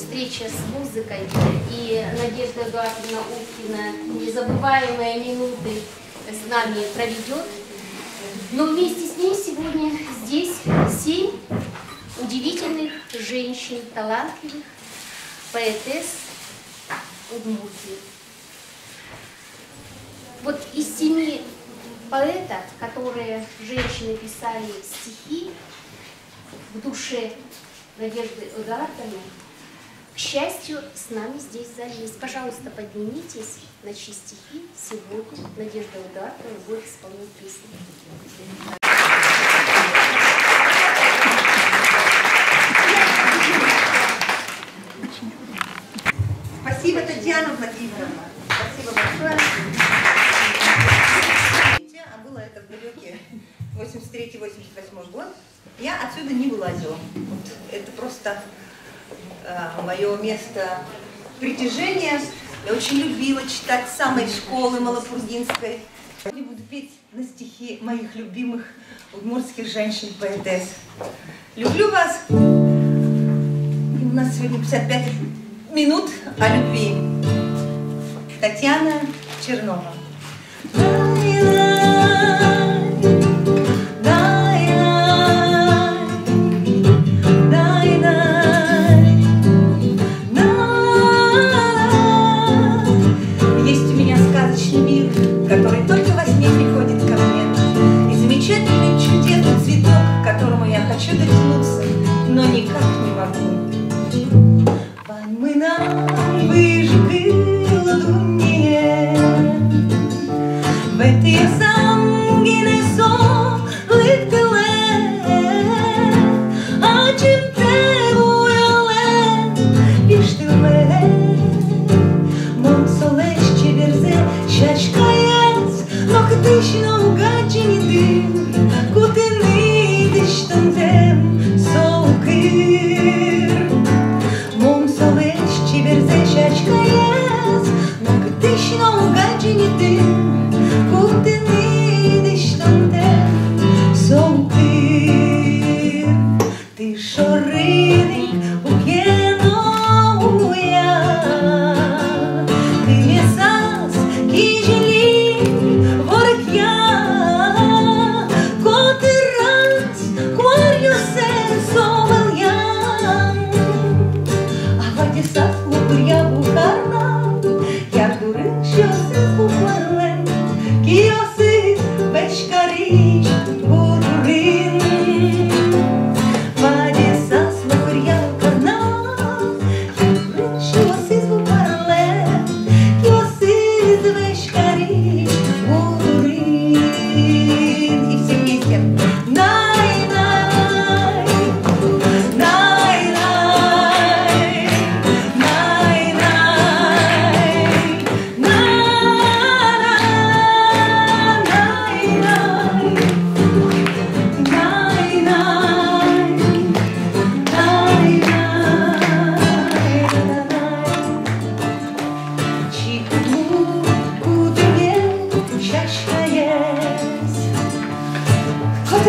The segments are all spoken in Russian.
встреча с музыкой и Надежда Эдуардовна Уткина незабываемые минуты с нами проведет. Но вместе с ней сегодня здесь семь удивительных женщин, талантливых, поэтесс Удмуртии. Вот из семи поэтов, которые женщины писали стихи, в душе Надежды Эдуардовны Пожалуйста, поднимитесь, на чьи стихи сегодня Надежда Ударкова будет исполнять песню. Спасибо, Татьяна Владимировна. Спасибо большое. А было это в далекие 83-88 год. Я отсюда не вылазила. Вот это просто мое место притяжения. Я очень любила читать самой школы Малопургинской. Я буду петь на стихи моих любимых удмуртских женщин-поэтесс. Люблю вас. И у нас сегодня 55 минут о любви. Татьяна Чернова.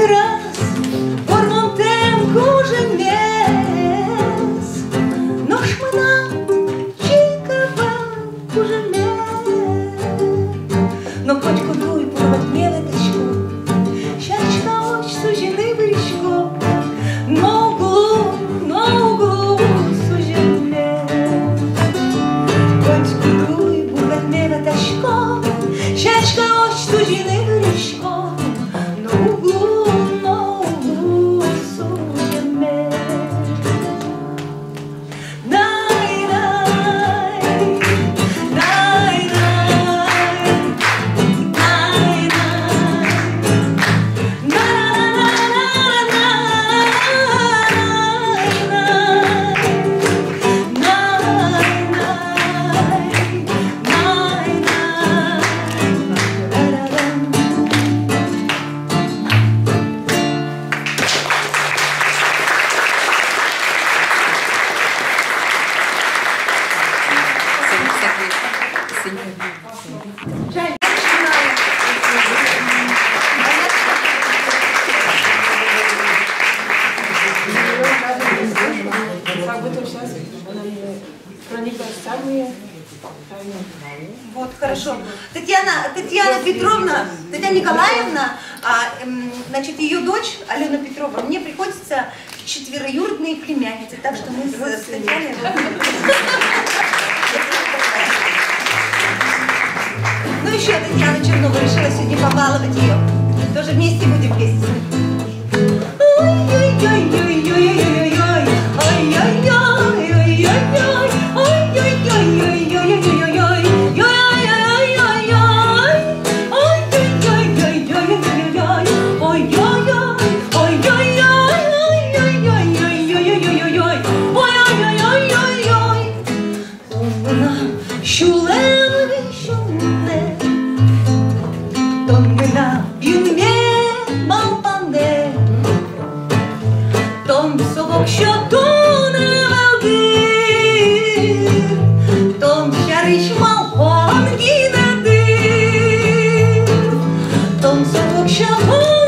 Кожен раз Гормонтем кожен мес, но ж мене чекава кожен мес. Но хоть кудуй проводні летечку, щачна очі сужений бережко, но углу, но углу сужен мес. Хоть кудуй проводні летечко, щачка очі сужений бережко, Петровна, Татьяна Николаевна, а, эм, значит, ее дочь, Алена Петровна, мне приходится четвероюродные племянницы, так что мы с, с Татьяной... Ну еще Татьяна Чернова решила сегодня побаловать ее. Тоже вместе будем петь. Ой-ой-ой-ой-ой-ой. show.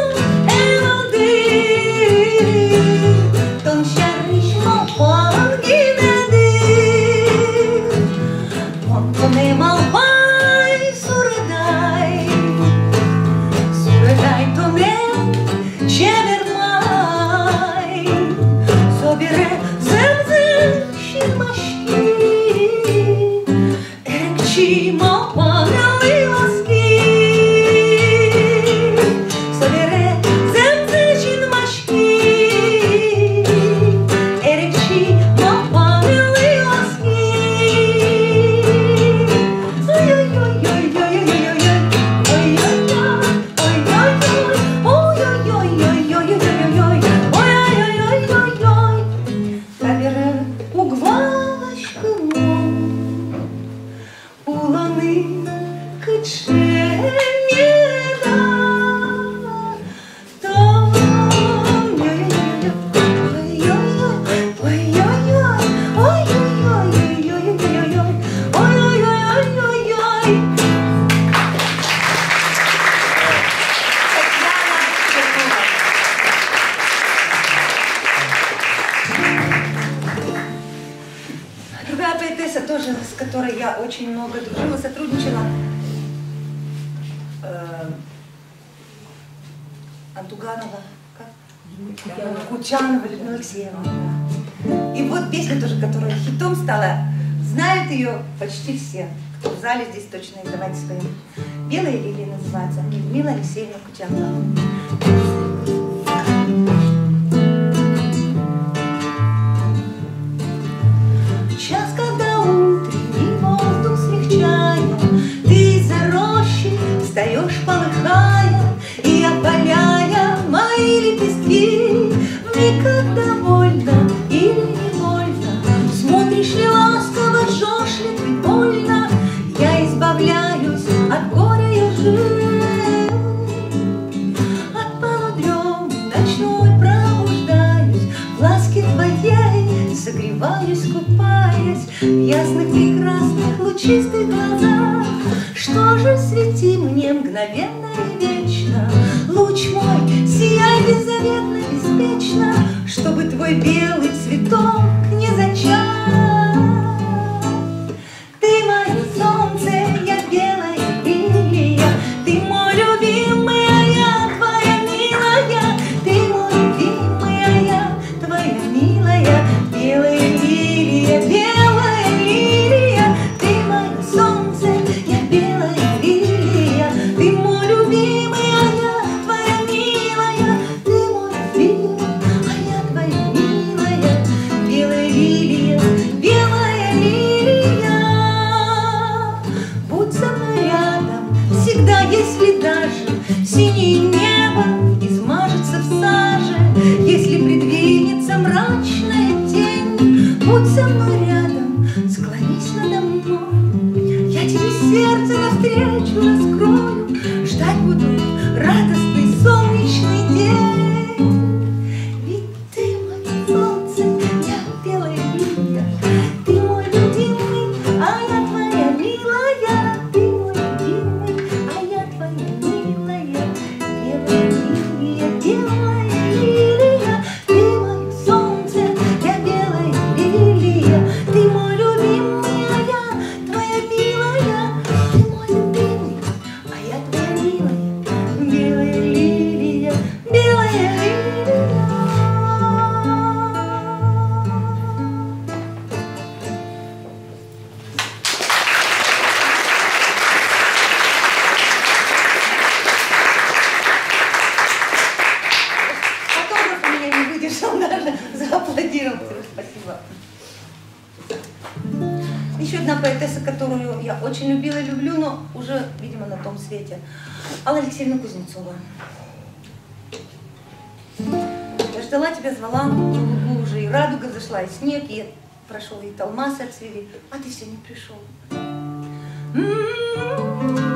Антуганова, как? Кучанова Людмила Алексеевна. И вот песня тоже, которая хитом стала, знают ее почти все, кто в зале здесь точно издавать своим. «Белые лилии» называется, Людмила Алексеевна Кучанова. губы белый Кузнецова. Я ждала тебя, звала, уже и радуга зашла, и снег, и прошел, и талмасы отцвели, а ты все не пришел. Montone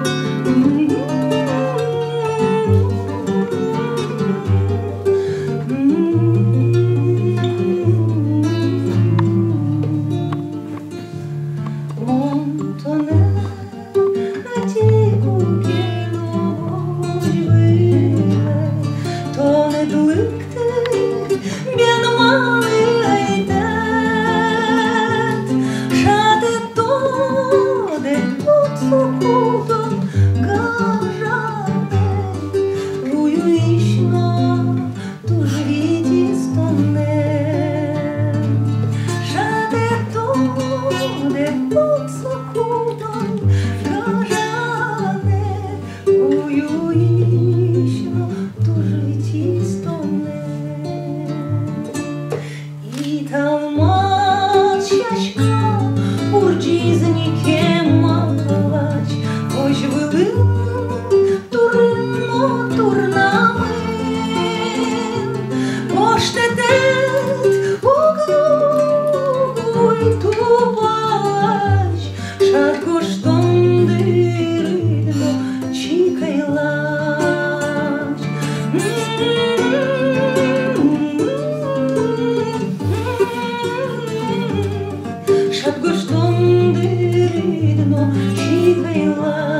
Şadgoş dondurino, şikayla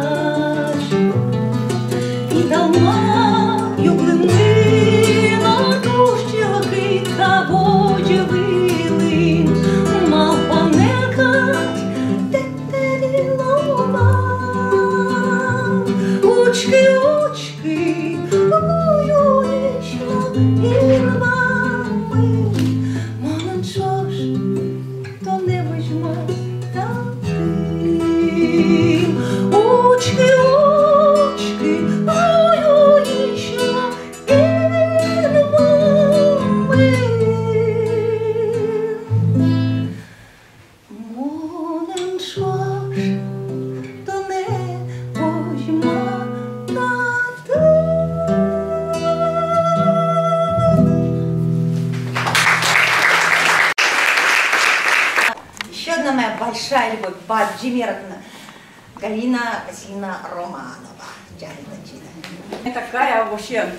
Еще одна моя большая любовь, Баджи Меркна, Галина Васильевна Романова. Чина. такая вообще,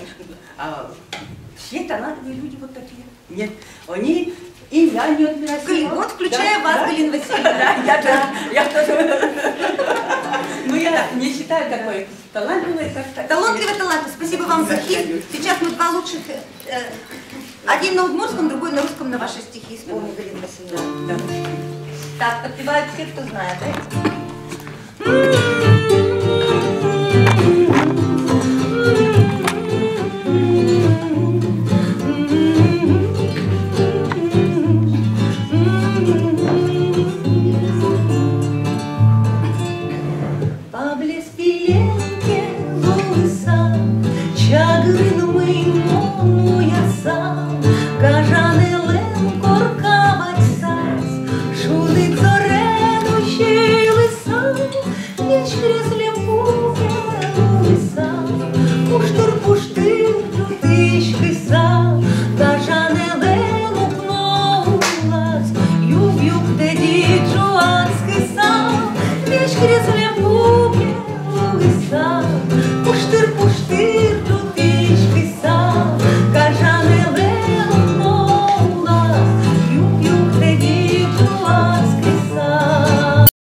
а, все талантливые люди вот такие. Нет, они и я не отбираю. Вот включая вас, Галина Васильевна. Да, я тоже, я тоже. Ну, я не считаю такой талантливой. Талантливый талант. Спасибо вам за хит. Сейчас мы два лучших. э, э, один на удмурском, другой на русском на ваши стихи исполним, Галина Васильевна. Так, подпевают все, кто знает, да?